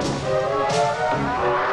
Música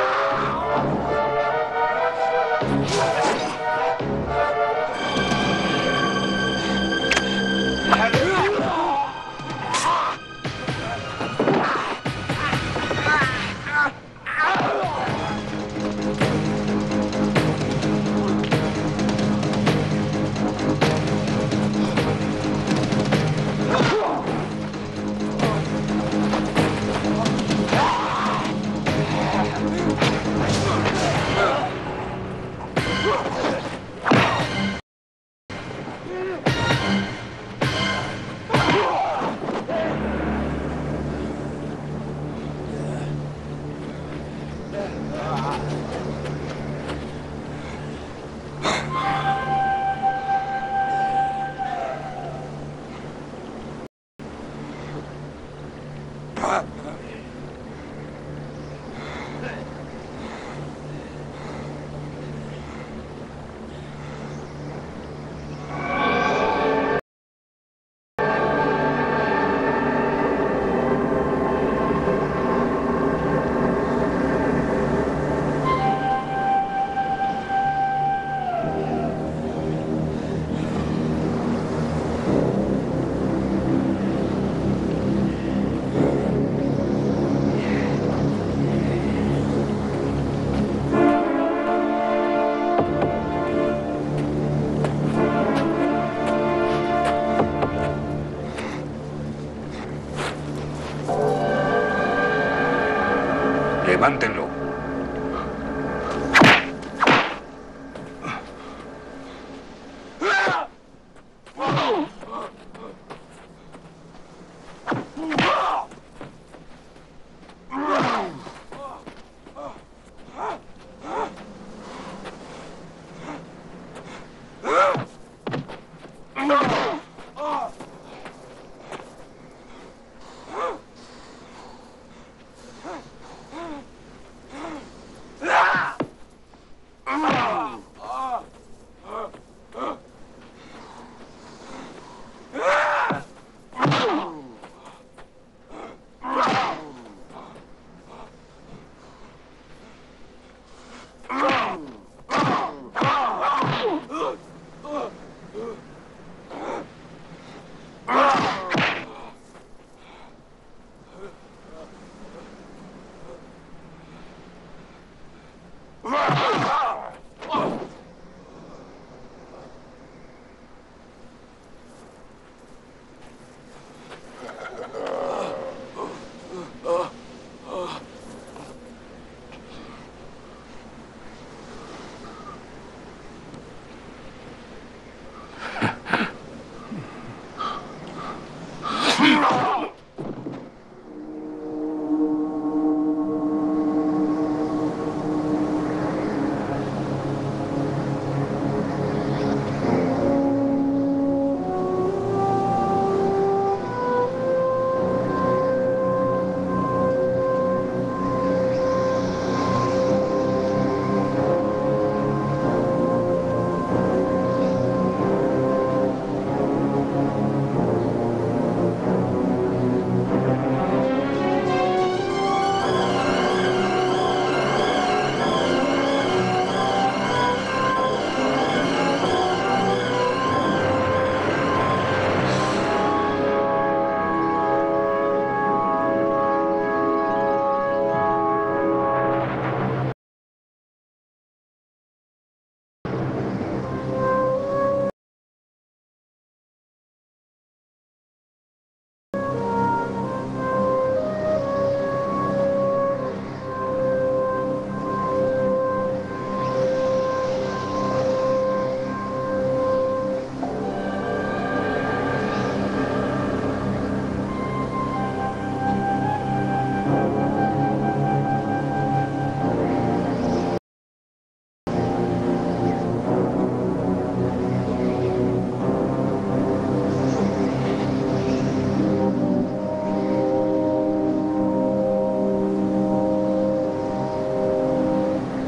Levántenlo.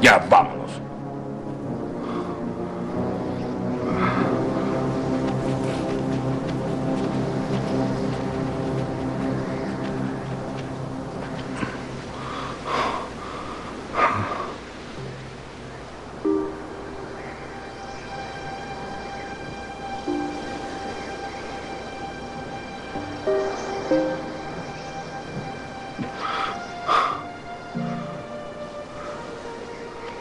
Ya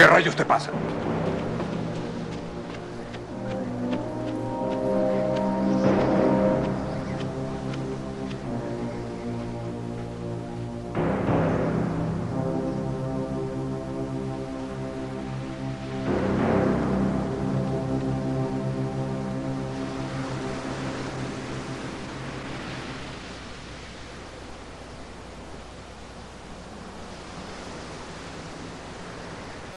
¿Qué rayos te pasa?